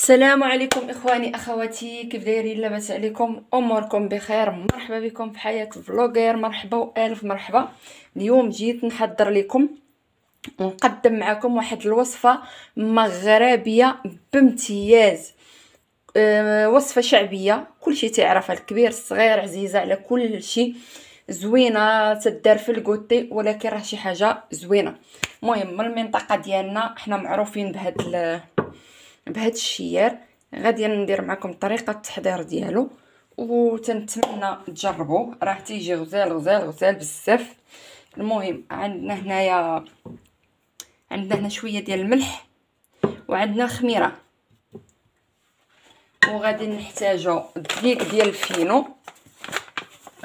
السلام عليكم إخواني أخواتي. كيف دايرين؟ لاباس عليكم. أموركم بخير. مرحبا بكم في حياة فلوغير. مرحبا وألف مرحبا. اليوم جيت نحضر لكم ونقدم معكم واحد الوصفة مغربية بامتياز. أه وصفة شعبية. كلشي تعرفها. الكبير الصغير عزيزة على كل شيء زوينة تدار في الكوتي ولكن راه شي حاجة زوينة. المهم من المنطقة ديالنا حنا معروفين بهاد بهاد الشيار غادي ندير معكم طريقة التحضير ديالو وتنتمنى تجربوه راه تيجي غزال غزال غزال بزاف. المهم عندنا هنايا عندنا هنا شوية ديال الملح وعندنا خميره وغادي نحتاجو الدقيق ديال الفينو.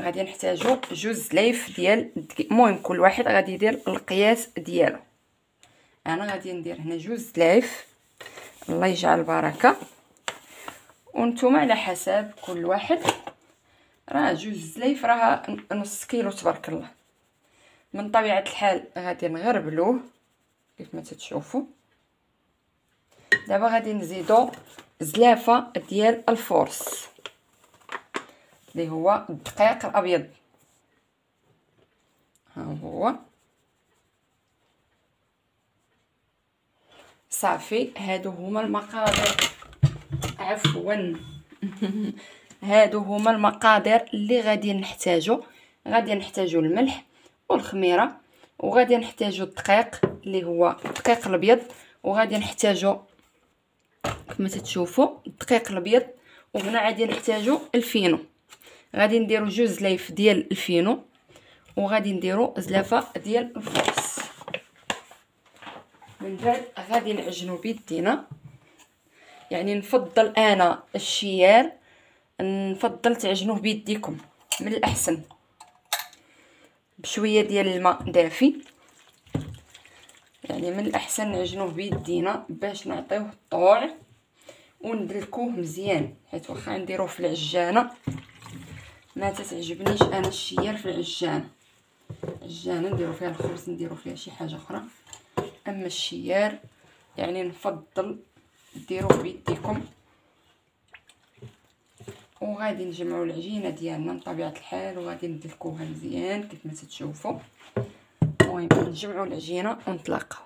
غادي نحتاجو جوج زلايف ديال الدقيق المهم كل واحد غادي يدير القياس ديالو. أنا غادي ندير هنا جوج زلايف. الله يجعل بركه وأنتم على حسب كل واحد. راه جوج زلايف راه نص كيلو تبارك الله. من طبيعة الحال غادي نغربلوه كيف ما تتشوفوا. دابا غادي نزيدو زلافة ديال الفورس اللي هو الدقيق الأبيض. ها هو. صافي هادو هما المقادير. عفوا. هادو هما المقادير اللي غادي نحتاجو. غادي نحتاجو الملح والخميرة وغادي نحتاجو الدقيق اللي هو الدقيق الأبيض وغادي نحتاجو كما تتشوفوا الدقيق الأبيض وهنا غادي نحتاجو الفينو. غادي نديرو جوج زلايف ديال الفينو وغادي نديرو زلافة ديال ال force من بعد غادي نعجنو بيدينا. يعني نفضل أنا الشيار نفضل تعجنوه بيديكم من الأحسن. بشوية ديال الماء دافي. يعني من الأحسن نعجنوه بيدينا باش نعطيوه الطوع وندلكوه مزيان. حيت واخا نديروه في العجانة ما تتعجبنيش أنا الشيال في العجانة. العجانه نديرو فيها الخبز نديرو فيها شي حاجة أخرى. أما الشيار يعني نفضل ديروه بيديكم وغادي نجمعوا العجينة ديالنا بطبيعة الحال وغادي ندلكوها مزيان كيف ما تتشوفوا المهم نجمعوا العجينة ونطلقوا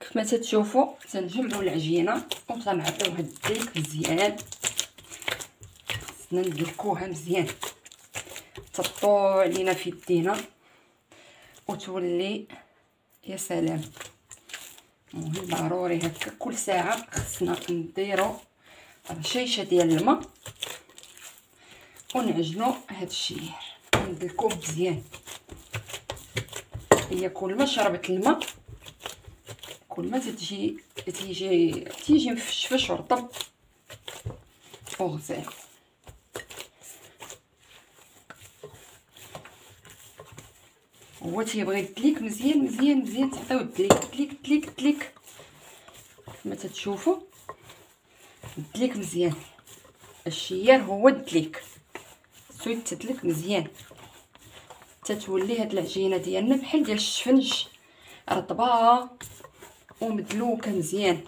كيف ما تتشوفوا تنجمعوا العجينة وتنعطيوها الديك مزيان. خصنا ندلكوها مزيان. تطوع علينا في يدينا وتولي يا سلام. المهم ضروري هكا. كل ساعة خصنا نديرو رشيشه ديال الماء ونعجنو هاد الشير ندلكوه مزيان. هي كل ما شربت الماء كل ما تجي تيجي تيجي مفشفش ورطب وغزال هو تيبغي الدليك مزيان مزيان مزيان تعطيو الدليك دليك دليك دليك كما تتشوفوا الدليك مزيان. الشيار هو الدليك خصو يتدلك مزيان. تتولي هاد العجينة ديالنا بحال ديال الشفنج. رطبة ومدلوكة مزيان.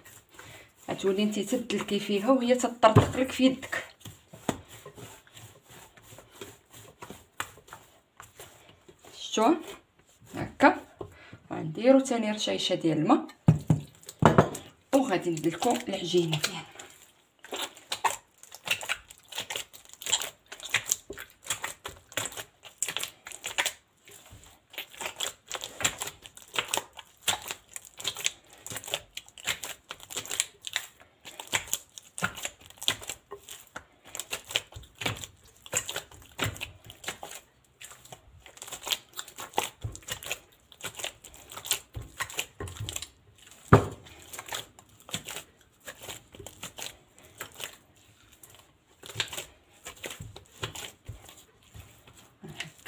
غتولي انت تدلكي فيها وهي تطرطق لك في يدك. هكا وغنديرو ثاني رشيشه ديال الماء. وغادي ندلكو العجينة. ديالنا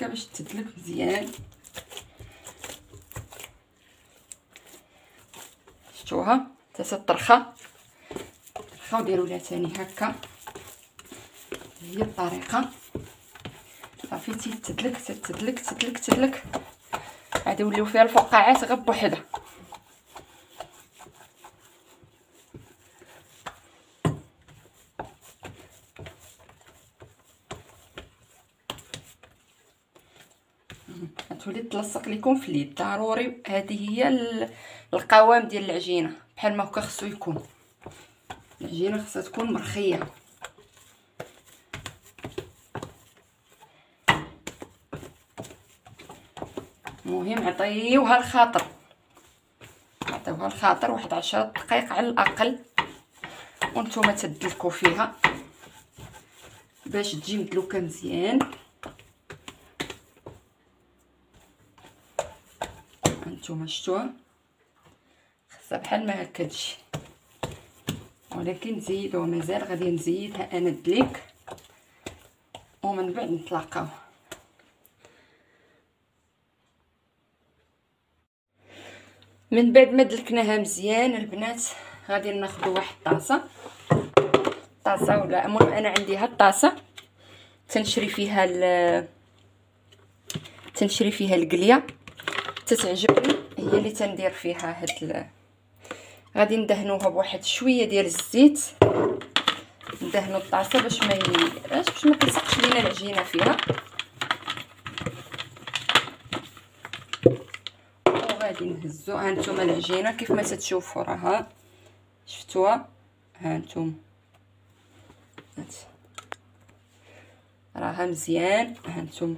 باش تدلك مزيان. شفتوها؟ تتطرخه طرخه وديروا لها ثاني هكا. هي الطريقة. صافي تيتدلك تتدلك تدلك تدلك غادي يوليو فيها الفقاعات غير بوحدها. غتولي تلصق لكم في اليد ضروري هذه هي القوام ديال العجينة بحال ما هكا خصو يكون. العجينة خصها تكون مرخية. المهم عطيوها الخاطر. عطيوها الخاطر واحد عشرة دقائق على الأقل وأنتم تدلكوا فيها باش تجي مدلوكة مزيان. هانتوما شفتوها خاصها بحال ما هكا تجي ولكن نزيدو مازال غادي نزيدها أنا دليك. ومن بعد نتلاقاو. من بعد ما دلكناها مزيان البنات غادي ناخذ واحد الطاسه طاسة ولا المهم أنا عندي هاد الطاسة. تنشري فيها ال تنشري فيها القلية. تتعجبني. هي اللي تندير فيها هاد ال... غادي ندهنوها بواحد شوية ديال الزيت. ندهنو الطاسة باش ما ي... باش ما تلصقش لينا العجينة فيها. وغادي نهزو. هانتوما العجينة كيف ما تتشوفوا راها. شفتوها؟ هانتوما راها مزيان. هانتوما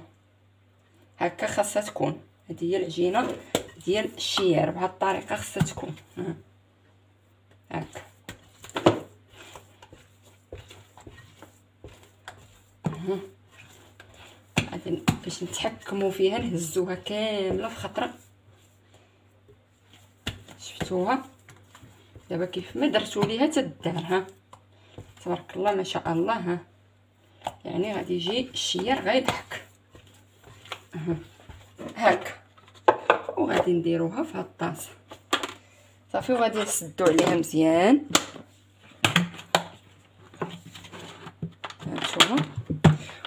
هكا خاصها تكون. هذه هي العجينة. ديال الشيار بهذه الطريقة خاصها تكون. هكا غادي باش نتحكموا فيها نهزوها كاملة في خطرة. شفتوها؟ دابا كيف ما درتو ليها تدار ها. تبارك الله ما شاء الله ها. يعني غادي يجي الشيار غيضحك. هاكا. وغادي نديروها في هاد الطاسه صافي وغادي نسدو عليها مزيان. هانتوما.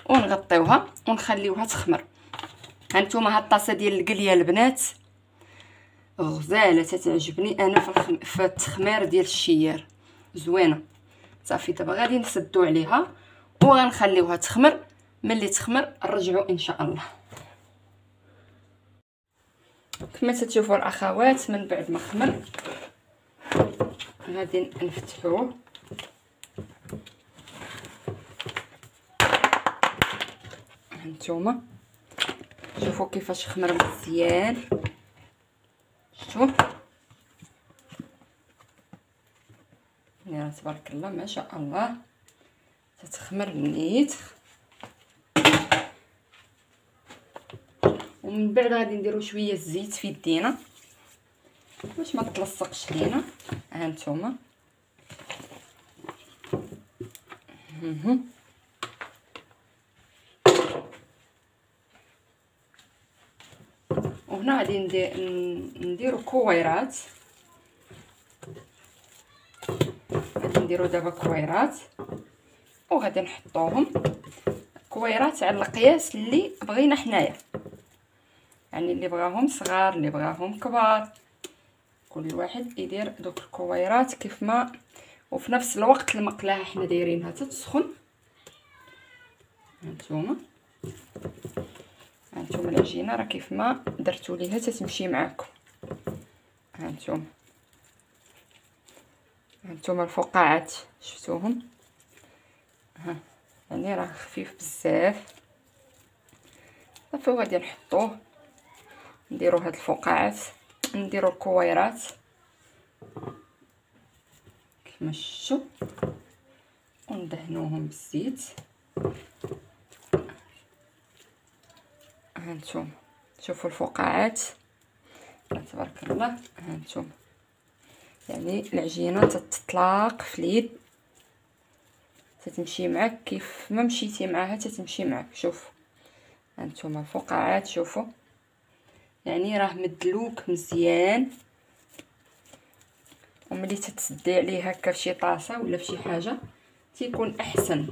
ونغطيوها ونخليوها تخمر. هانتوما هاد الطاسة ديال القلية البنات غزالة تتعجبني. أنا في, الخم... في التخمير ديال الشيار. زوينة. صافي دابا غادي نسدو عليها وغنخليوها تخمر. ملي تخمر نرجعو إن شاء الله. كما تشوفوا الأخوات من بعد ما خمر. غادي نفتحوه هانتوما. شوفوا كيفاش خمر مزيان. شفتوا يا تبارك الله ما شاء الله. تتخمر نيت ومن بعد غادي نديرو شوية الزيت في يدينا. باش ما تلصقش لينا ها نتوما. وهنا غادي نديرو كويرات. غادي نديرو دابا كويرات. وغادي نحطوهم. كويرات على القياس اللي بغينا حنايا. يعني اللي بغاهم صغار اللي بغاهم كبار. كل واحد يدير دوك الكويرات كيف ما. وفي نفس الوقت المقلاة حنا دايرينها تتسخن. هانتوما. هانتوما العجينة راه كيف ما درتو ليها تتمشي معاكم. هانتوما. هانتوما الفقاعات شفتوهم؟ ها يعني راه خفيف بزاف. صافي غادي نحطوه. نديرو هاد الفقاعات نديرو الكويرات. كيما شفتوا وندهنوهم بالزيت. هانتوما شوفوا الفقاعات. تبارك الله. هانتوما يعني العجينة تتطلاق في اليد. تتمشي معاك. كيف ما مشيتي معاها تتمشي معاك. شوف هانتوما الفقاعات. شوفوا يعني راه مدلوك مزيان. وملي تتسدي عليه هكا فشي طاسة ولا فشي حاجة تيكون أحسن.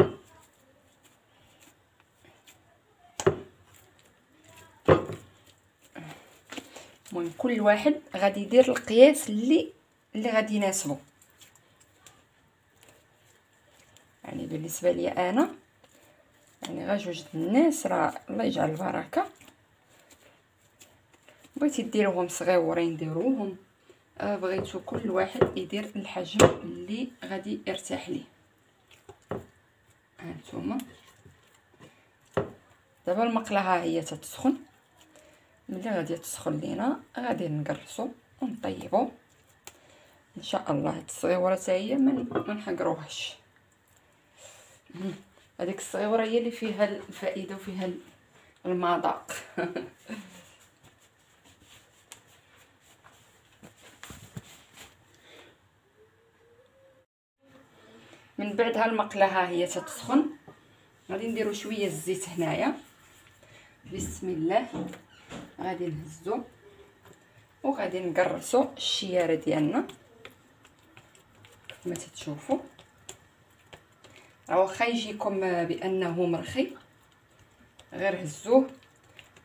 المهم كل واحد غادي يدير القياس اللي اللي غادي يناسبو. يعني بالنسبة لي أنا يعني غا جوج الناس راه الله يجعل البركة. بغيتي ديروهم صغيورين ديروهم. آه بغيتو كل واحد يدير الحجم اللي غادي يرتاح ليه. هانتوما دابا المقلة ها هي تتسخن. ملي غادي تسخن لينا غادي نقرصو ونطيبو. إن شاء الله هاد الصغيورة حتى هي ما نحقروهاش. هذيك الصغيورة هي اللي فيها الفائدة وفيها المذاق. من بعد ها المقله ها هي تتسخن غادي نديرو شوية الزيت هنايا. بسم الله. غادي نهزو. وغادي نقرصو الشيارة ديالنا. كما تتشوفوا. راه واخا يجيكم بأنه مرخي. غير هزوه.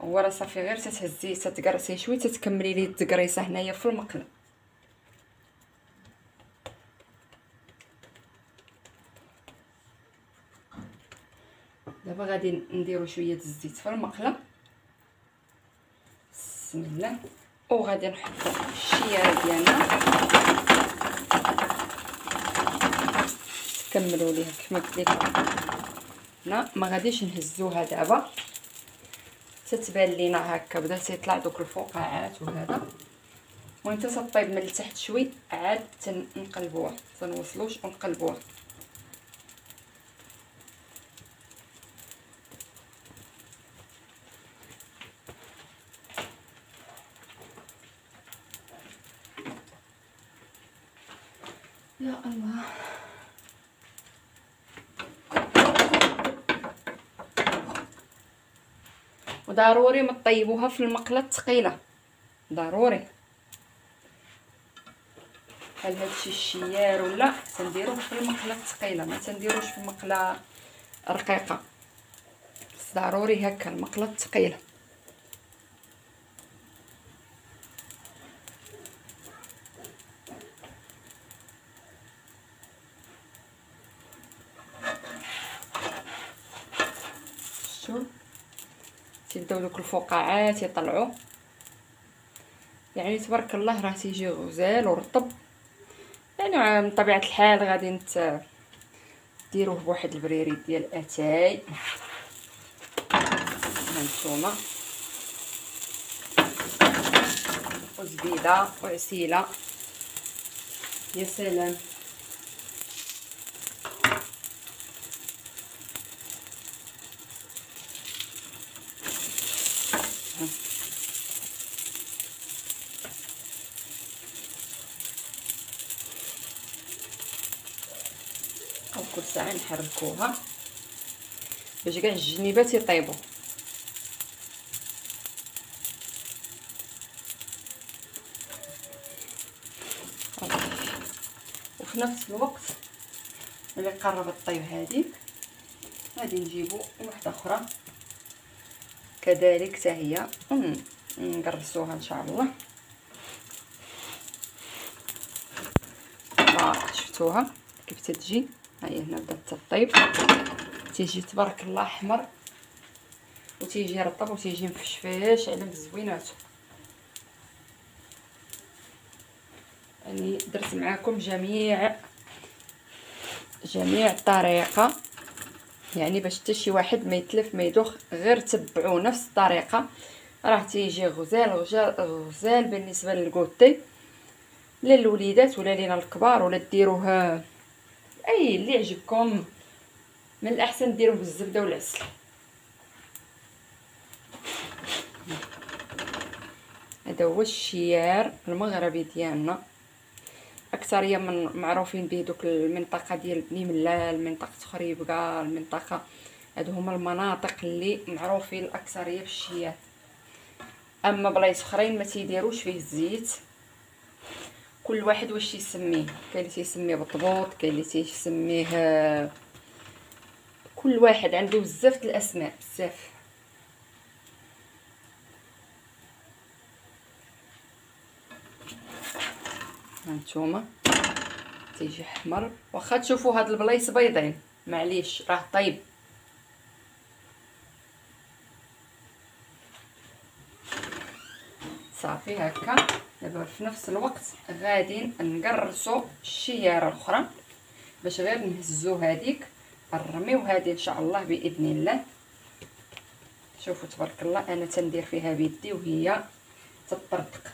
هو راه صافي غير تتهزيه تتقرصيه شوية تتكملي ليه التقريصة هنايا في المقلة. دابا غادي نديرو شوية الزيت في المقلة. بسم الله. وغادي نحطو الشياره ديالنا. تكملوا ليها كما قلت لكم ما غاديش نهزوها دابا. تتبان لينا هكا بدا تيطلع دوك الفقاعات وهذا. المهم تطيب من التحت شوي عاد تنقلبوها تنوصلوش ونقلبوها يا الله وضروري ما تطيبوها في المقلة الثقيلة. ضروري. بحال هادشي الشيار ولا تنديروه في المقلة الثقيلة؟ ما تنديروش في المقله رقيقة. ضروري هكا المقلة الثقيلة شوف تيبداو دوك الفقاعات يطلعوا يعني تبارك الله راه تيجي غزال ورطب. يعني من طبيعة الحال غادي نت ديروه بواحد البريريد ديال أتاي. هانتوما وزبيدة وعسيلة. يا سلام وكل ساعه نحركوها باش كاع الجنيبات يطيبوا وفي نفس الوقت ملي قربت طيب هذيك غادي نجيبو واحدة أخرى. كذلك حتى هي نقرصوها إن شاء الله. شفتوها كيف تتجي هاهي هنا بدات تطيب. تيجي تبارك الله أحمر. وتيجي رطب وتيجي مفشفاش على بزويناتو يعني درت معاكم جميع جميع الطريقة. يعني باش حتى شي واحد ما يتلف ما يدوخ غير تبعوا نفس الطريقة. راه تيجي غزال غزال بالنسبة للكوتي. للوليدات ولا لينا الكبار ولا ديروه أي اللي يعجبكم من الأحسن ديروه بالزبده والعسل هذا هو الشيار المغربي ديالنا. أكثرية من معروفين به دوك المنطقة ديال بني ملال منطقة خريبكا المنطقة. هادو هما المناطق اللي معروفين الأكثرية بالشيار أما بلايص أخرين ما تيديروش فيه الزيت. كل واحد واش يسميه. كاين اللي تيسميه بطبوط كاين اللي تيسميه كل واحد. عنده بزاف الأسماء بزاف. هانتوما تيجي حمر. واخا تشوفوا هاد البلايص بيضين. معليش راه طيب. صافي هكا. دابا في نفس الوقت غادي نقرصوا الشيارة الأخرى باش غير نهزو هذيك نرميو هذه إن شاء الله بإذن الله. شوفوا تبارك الله أنا تندير فيها بيدي وهي تطرطق.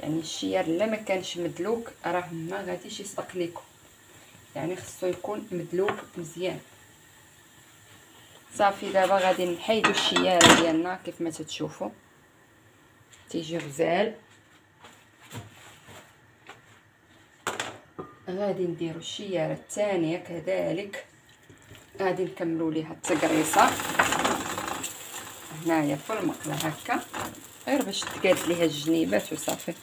يعني الشيار إلا ما كانش مدلوك راه ما غاديش يصدق ليكم يعني خصو يكون مدلوك مزيان. صافي دابا غادي نحيدو الشيارة ديالنا كيف ما تتشوفوا تيجي غزال غادي نديرو الشيارة الثانية كذلك. غادي نكملوا ليها التقريصة. هنايا في المقلة هكا. غير باش تقاد ليها الجنيبات وصافي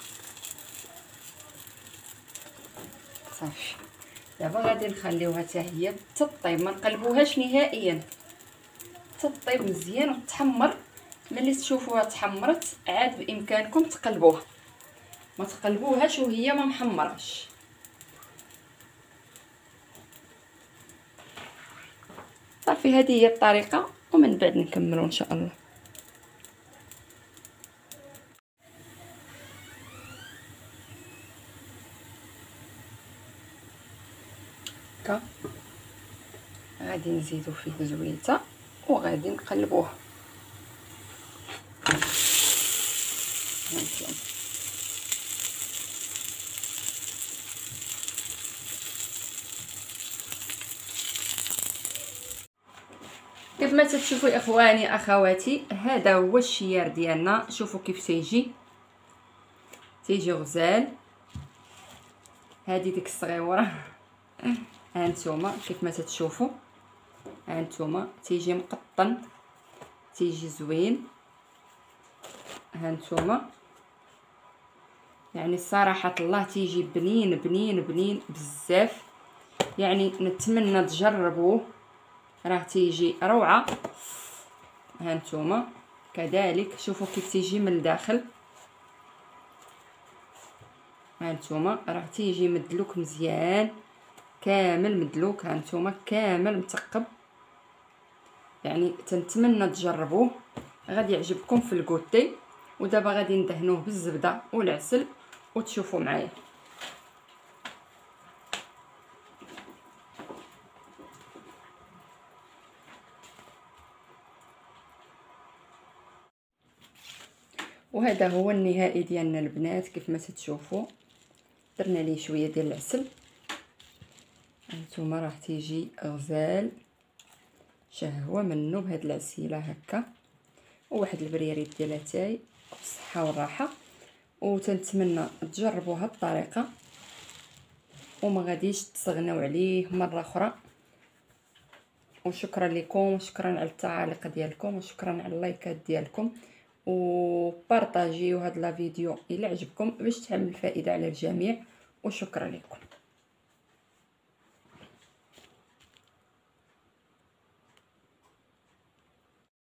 صافي. دابا غادي نخليوها حتى هي تطيب. ما نقلبوهاش نهائيا. تطيب مزيان وتحمر. ملي تشوفوها تحمرت عاد بإمكانكم تقلبوها. ما تقلبوهاش وهي ما محمراش. صافي هذه هي الطريقة ومن بعد نكملوا إن شاء الله. هكا. غادي نزيدو فيه زويته وغادي نقلبوه كيف ما تشوفوا إخواني أخواتي هذا هو الشيار ديالنا. شوفوا كيف تيجي. تيجي غزال. هذه ديك الصغيورة. هانتوما كيف ما تتشوفوا هانتوما تيجي مقطن. تيجي زوين. هانتوما. يعني الصراحة الله تيجي بنين بنين بنين بزاف. يعني نتمنى تجربوه. راه تيجي روعة. هانتوما كذلك شوفوا كيف تيجي من الداخل. هانتوما راه تيجي مدلوك مزيان. كامل مدلوك. هانتوما كامل مثقب يعني تنتمنى تجربوه. غادي يعجبكم في الكوتي. ودابا غادي ندهنوه بالزبدة والعسل. وتشوفوا معايا. وهذا هو النهائي ديالنا البنات كيف ما تشوفوا درنا ليه شوية ديال العسل. هانتوما راه تيجي غزال شهوة منه بهاد العسيلة هكا. وواحد البريرد ديال أتاي بالصحه والراحه وتنتمنى تجربوا هاد الطريقة. وما غاديش تستغناو عليه مرة أخرى. وشكرا لكم وشكرا على التعاليق ديالكم وشكرا على اللايكات ديالكم. وبارطاجيو هاد لا فيديو إلى عجبكم باش تعمل فائدة على الجميع. وشكرا لكم.